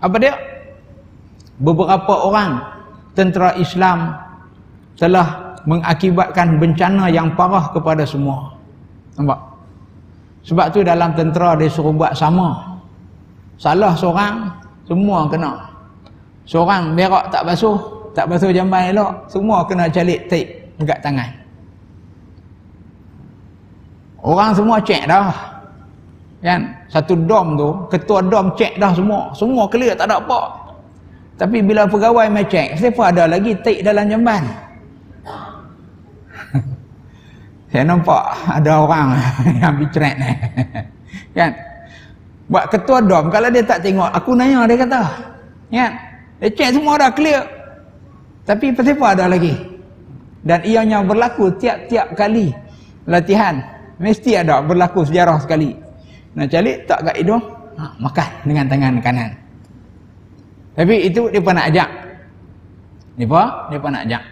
Apa dia? Beberapa orang tentera Islam telah mengakibatkan bencana yang parah kepada semua. Nampak? Sebab tu dalam tentera dia suruh buat sama. Salah seorang, semua kena. Seorang berak tak basuh tak basuh jamban elok semua kena calik tape dekat tangan. Orang semua cek dah. Kan? Satu dom tu ketua dom cek dah semua. Semua clear tak ada apa. Tapi bila pegawai mai cek siapa ada lagi tape dalam jamban saya nampak ada orang (laughs) yang bicret kan? Buat ketua dom kalau dia tak tengok aku nanya dia kata ya dia cek semua dah clear. Tapi apa ada lagi. Dan ianya berlaku tiap-tiap kali latihan. Mesti ada berlaku sejarah sekali. Nak calik tak kat hidung ha, makan dengan tangan kanan. Tapi itu dia pun nak ajak. Dia pun dia pun nak ajak.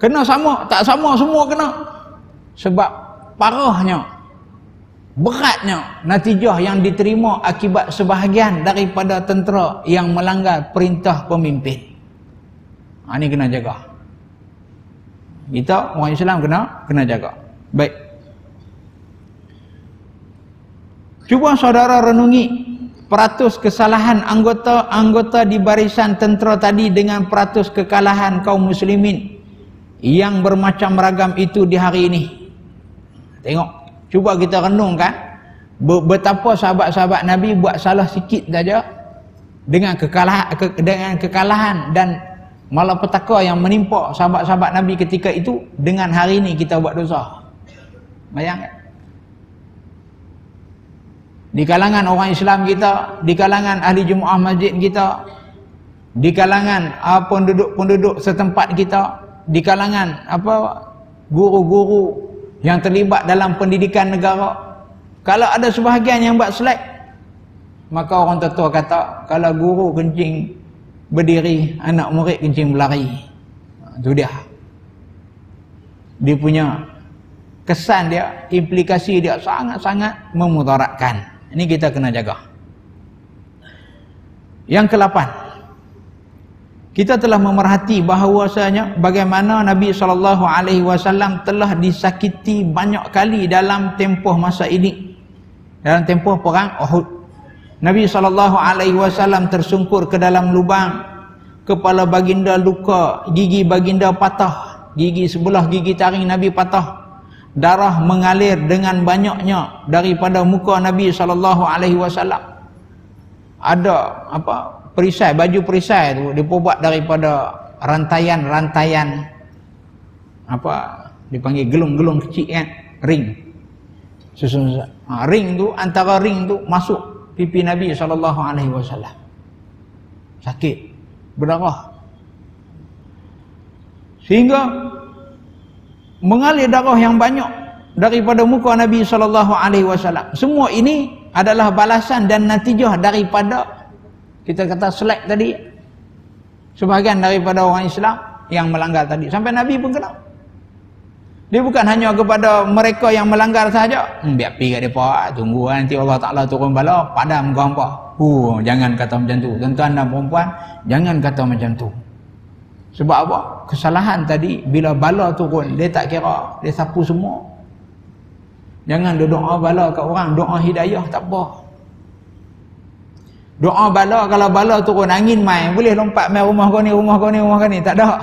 Kena sama tak sama semua kena sebab parahnya beratnya natijah yang diterima akibat sebahagian daripada tentera yang melanggar perintah pemimpin. Ha, ini kena jaga. Kita orang Islam kena kena jaga. Baik. Cuba saudara renungi peratus kesalahan anggota-anggota di barisan tentera tadi dengan peratus kekalahan kaum muslimin yang bermacam ragam itu di hari ini. Tengok Cuba kita renungkan betapa sahabat-sahabat Nabi buat salah sikit saja dengan kekalahan ke, dengan kekalahan dan malapetaka yang menimpa sahabat-sahabat Nabi ketika itu dengan hari ini kita buat dosa. Bayangkan. Di kalangan orang Islam kita, di kalangan ahli Jumaah masjid kita, di kalangan apa penduduk-penduduk setempat kita, di kalangan apa guru-guru yang terlibat dalam pendidikan negara. Kalau ada sebahagian yang buat selek, maka orang tua kata kalau guru kencing berdiri anak murid kencing berlari. Ha, itu dia. Dia punya kesan dia implikasi dia sangat-sangat memudaratkan. Ini kita kena jaga. Yang kelapan kita telah memerhati bahawasanya bagaimana Nabi SAW telah disakiti banyak kali dalam tempoh masa ini. Dalam tempoh perang Uhud. Nabi SAW tersungkur ke dalam lubang. Kepala baginda luka gigi baginda patah gigi sebelah gigi taring Nabi patah. Darah mengalir dengan banyaknya daripada muka Nabi SAW ada apa perisai baju perisai tu dibuat daripada rantaian-rantaian apa dipanggil gelung-gelung kecil kan ring susun ha, ring tu antara ring tu masuk pipi Nabi sallallahu alaihi wasallam. Sakit, berdarah. Sehingga mengalir darah yang banyak daripada muka Nabi sallallahu alaihi wasallam. Semua ini adalah balasan dan natijah daripada kita kata selek tadi sebahagian daripada orang Islam yang melanggar tadi sampai Nabi pun kena dia bukan hanya kepada mereka yang melanggar sahaja. Hmm, biar pergi kat depa, ah, tunggu ah, nanti Allah Taala turun bala, padam kau hampa. Uh, jangan kata macam tu. Tuan-tuan dan puan jangan kata macam tu. Sebab apa? Kesalahan tadi bila bala turun, dia tak kira, dia sapu semua. Jangan doa bala kat orang, doa hidayah tak apa. Doa bala kalau bala turun angin mai, boleh lompat mai rumah kau ni, rumah kau ni, rumah kau ni, tak ada.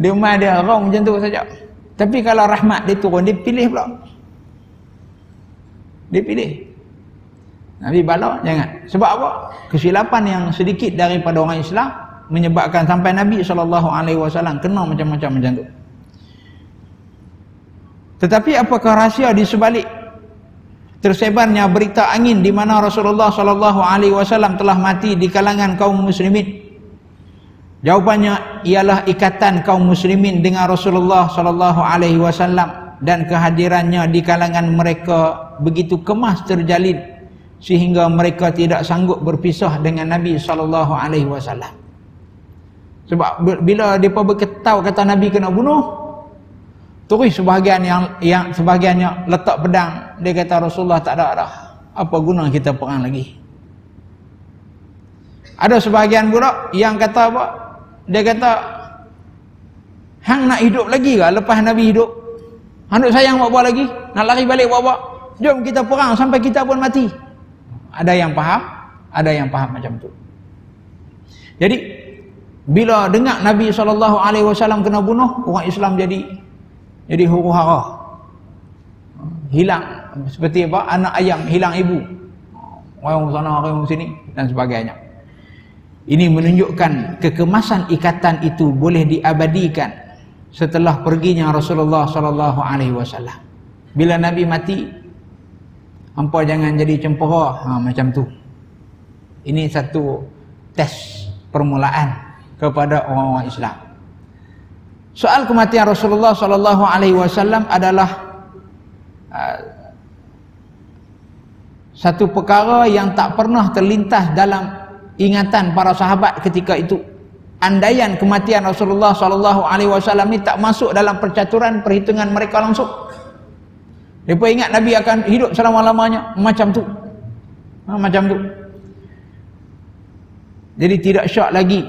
Dia mai dia rong macam tu saja. Tapi kalau rahmat dia turun, dia pilih pula. Dia pilih. Nabi bala jangan. Sebab apa? Kesilapan yang sedikit daripada orang Islam menyebabkan sampai Nabi SAW kena macam-macam macam tu. Tetapi apakah rahsia di sebalik tersebarnya berita angin di mana Rasulullah SAW telah mati di kalangan kaum muslimin? Jawapannya ialah ikatan kaum muslimin dengan Rasulullah sallallahu alaihi wasallam dan kehadirannya di kalangan mereka begitu kemas terjalin sehingga mereka tidak sanggup berpisah dengan Nabi sallallahu alaihi wasallam. Sebab bila depa berketau kata Nabi kena bunuh terus sebahagian yang yang sebahagiannya letak pedang dia kata Rasulullah tak ada dah. Apa guna kita perang lagi? Ada sebahagian pula yang kata apa? dia kata hang nak hidup lagi ke lepas Nabi hidup hang nak sayang buat-buat lagi nak lari balik buat-buat jom kita perang sampai kita pun mati ada yang faham ada yang faham macam tu jadi bila dengar Nabi SAW kena bunuh orang Islam jadi jadi huru hara hilang seperti apa anak ayam hilang ibu orang sana orang sini dan sebagainya ini menunjukkan kekemasan ikatan itu boleh diabadikan setelah perginya Rasulullah sallallahu alaihi wasallam. Bila Nabi mati, hampa jangan jadi cempera ha, macam tu. Ini satu tes permulaan kepada orang-orang Islam. Soal kematian Rasulullah sallallahu alaihi wasallam adalah uh, satu perkara yang tak pernah terlintas dalam ingatan para sahabat ketika itu. Andaian kematian Rasulullah sallallahu alaihi wasallam ni tak masuk dalam percaturan perhitungan mereka langsung. Mereka ingat Nabi akan hidup selama-lamanya macam tu. Ha, macam tu. Jadi tidak syak lagi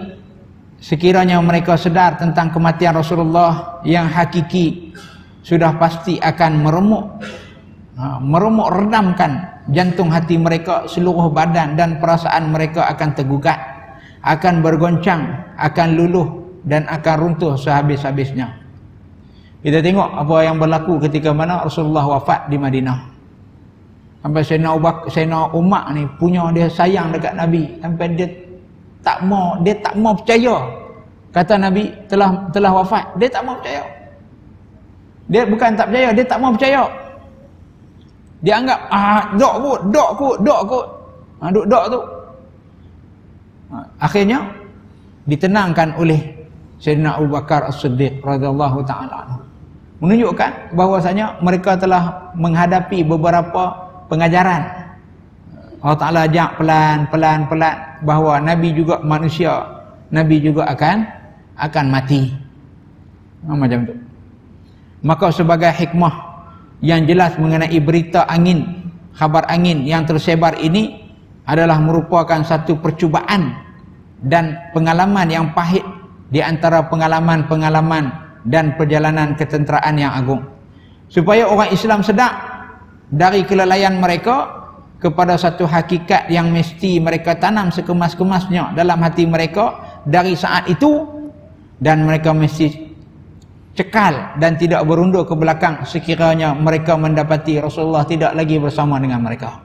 sekiranya mereka sedar tentang kematian Rasulullah yang hakiki sudah pasti akan meremuk ha, meremuk redamkan jantung hati mereka, seluruh badan dan perasaan mereka akan tergugat, akan bergoncang, akan luluh dan akan runtuh sehabis-habisnya. Kita tengok apa yang berlaku ketika mana Rasulullah wafat di Madinah. Sampai Sayyidina Ubak, Sayyidina Umar ni punya dia sayang dekat Nabi sampai dia tak mau dia tak mau percaya. Kata Nabi telah telah wafat. Dia tak mau percaya. Dia bukan tak percaya dia tak mau percaya. Dia anggap ah dok kot dok kot dok kot. Ha, duk dok tu. Ha, akhirnya ditenangkan oleh Sayyidina Abu Bakar As-Siddiq radhiyallahu taala menunjukkan bahwasanya mereka telah menghadapi beberapa pengajaran Allah Taala ajak pelan pelan pelan bahawa nabi juga manusia. Nabi juga akan akan mati. Ha, macam tu. Maka sebagai hikmah yang jelas mengenai berita angin khabar angin yang tersebar ini adalah merupakan satu percubaan dan pengalaman yang pahit di antara pengalaman-pengalaman dan perjalanan ketenteraan yang agung. Supaya orang Islam sedar dari kelalaian mereka kepada satu hakikat yang mesti mereka tanam sekemas-kemasnya dalam hati mereka dari saat itu dan mereka mesti cekal dan tidak berundur ke belakang sekiranya mereka mendapati Rasulullah tidak lagi bersama dengan mereka.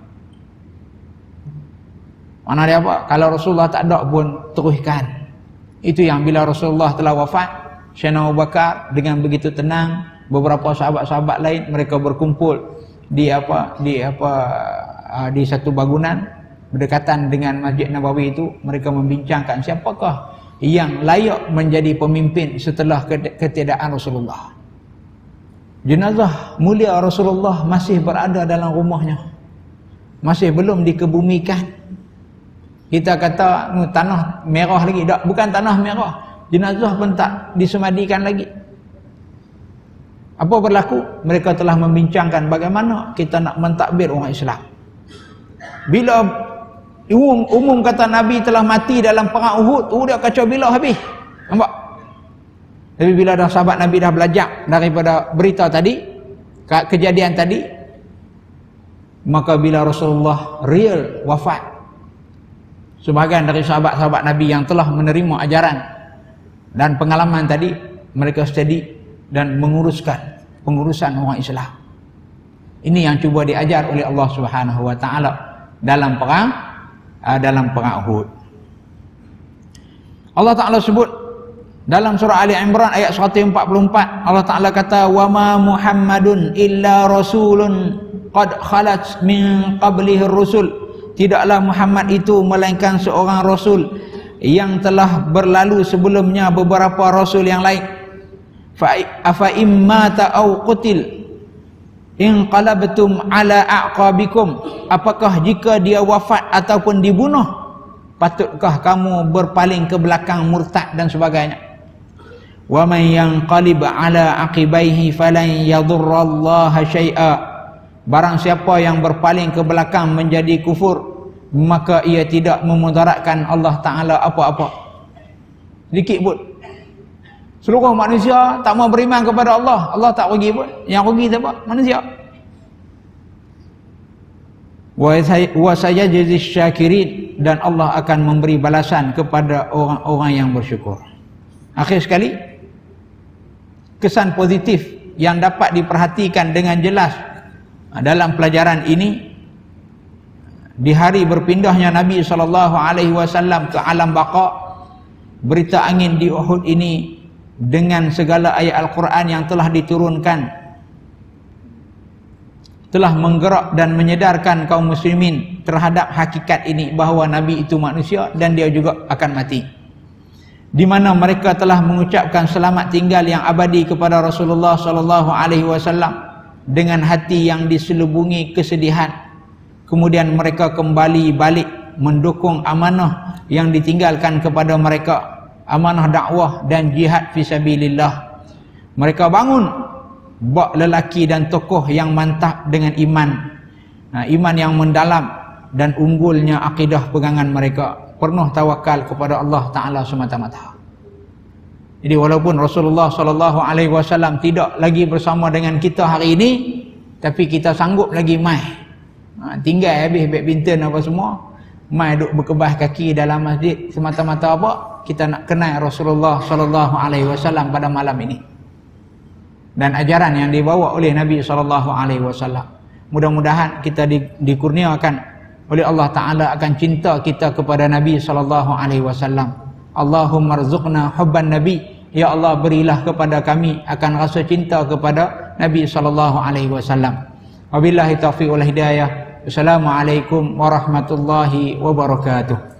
Mana dia apa? Kalau Rasulullah tak ada pun teruskan. Itu yang bila Rasulullah telah wafat, Syekh Abu Bakar dengan begitu tenang, beberapa sahabat-sahabat lain mereka berkumpul di apa di apa ah, di satu bangunan berdekatan dengan Masjid Nabawi itu mereka membincangkan siapakah yang layak menjadi pemimpin setelah ketiadaan Rasulullah. Jenazah mulia Rasulullah masih berada dalam rumahnya. Masih belum dikebumikan. Kita kata tanah merah lagi. Tak bukan tanah merah. Jenazah pun tak disemadikan lagi. Apa berlaku? Mereka telah membincangkan bagaimana kita nak mentadbir orang Islam bila umum umum kata nabi telah mati dalam perang Uhud oh dia kacau bila habis nampak tapi bila dah sahabat nabi dah belajar daripada berita tadi kejadian tadi maka bila Rasulullah real wafat sebahagian dari sahabat-sahabat Nabi yang telah menerima ajaran dan pengalaman tadi mereka steady dan menguruskan pengurusan orang Islam. Ini yang cuba diajar oleh Allah Subhanahu wa taala dalam perang uh, dalam perang Uhud. Allah Taala sebut dalam surah Ali Imran ayat 144 Allah Taala kata wa ma Muhammadun illa rasulun qad khalat min qablihi rusul. Tidaklah Muhammad itu melainkan seorang rasul yang telah berlalu sebelumnya beberapa rasul yang lain. Fa afa imma ta'au qutil in qalabtum ala aqabikum apakah jika dia wafat ataupun dibunuh patutkah kamu berpaling ke belakang murtad dan sebagainya wa man yanqalib ala aqibaihi falan yadurrallaha syai'a Barang siapa yang berpaling ke belakang menjadi kufur maka ia tidak memudaratkan Allah Taala apa-apa. Sedikit pun. Seluruh manusia tak mau beriman kepada Allah, Allah tak rugi pun. Yang rugi siapa? Manusia. Wa sayajzi syakirin dan Allah akan memberi balasan kepada orang-orang yang bersyukur. Akhir sekali kesan positif yang dapat diperhatikan dengan jelas Ha, dalam pelajaran ini di hari berpindahnya Nabi sallallahu alaihi wasallam ke alam baqa berita angin di Uhud ini dengan segala ayat al-Quran yang telah diturunkan telah menggerak dan menyedarkan kaum muslimin terhadap hakikat ini bahawa Nabi itu manusia dan dia juga akan mati. Di mana mereka telah mengucapkan selamat tinggal yang abadi kepada Rasulullah sallallahu alaihi wasallam dengan hati yang diselubungi kesedihan. Kemudian mereka kembali balik mendukung amanah yang ditinggalkan kepada mereka amanah dakwah dan jihad fisabilillah mereka bangun bak lelaki dan tokoh yang mantap dengan iman iman yang mendalam dan unggulnya akidah pegangan mereka penuh tawakal kepada Allah Taala semata-mata jadi walaupun Rasulullah sallallahu alaihi wasallam tidak lagi bersama dengan kita hari ini, tapi kita sanggup lagi mai. Ha, tinggal habis badminton apa semua, mai duk berkebah kaki dalam masjid semata-mata apa? Kita nak kenal Rasulullah sallallahu alaihi wasallam pada malam ini. Dan ajaran yang dibawa oleh Nabi sallallahu alaihi wasallam. Mudah-mudahan kita di, dikurniakan oleh Allah Taala akan cinta kita kepada Nabi sallallahu alaihi wasallam. Allahumma rzuqna hubban nabi. Ya Allah berilah kepada kami akan rasa cinta kepada Nabi sallallahu alaihi wasallam. Wabillahi taufiq wal hidayah. Assalamualaikum warahmatullahi wabarakatuh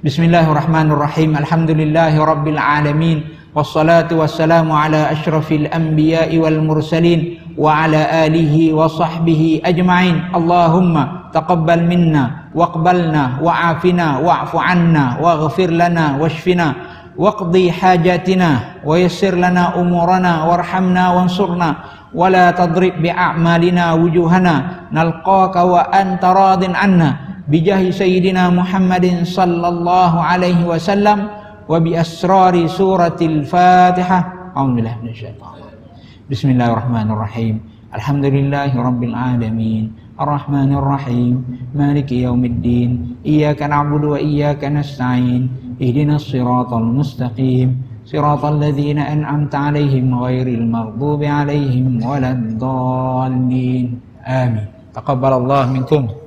بسم الله الرحمن الرحيم الحمد لله رب العالمين والصلاة والسلام على أشرف الأنبياء والمرسلين وعلى آله وصحبه أجمعين اللهم تقبل منا واقبلنا وعافنا واعف عنا واغفر لنا واشفنا واقضي حاجاتنا ويسر لنا أمورنا وارحمنا وانصرنا ولا تضرب بأعمالنا وجوهنا نلقاك وأنت راض عنا بجاه سيدنا محمد صلى الله عليه وسلم وبأسرار سورة الفاتحة. أعوذ بالله من الشيطان بسم الله الرحمن الرحيم. الحمد لله رب العالمين. الرحمن الرحيم. مالك يوم الدين. إياك نعبد وإياك نستعين. اهدنا الصراط المستقيم. صراط الذين أنعمت عليهم غير المغضوب عليهم ولا الضالين. آمين. تقبل الله منكم.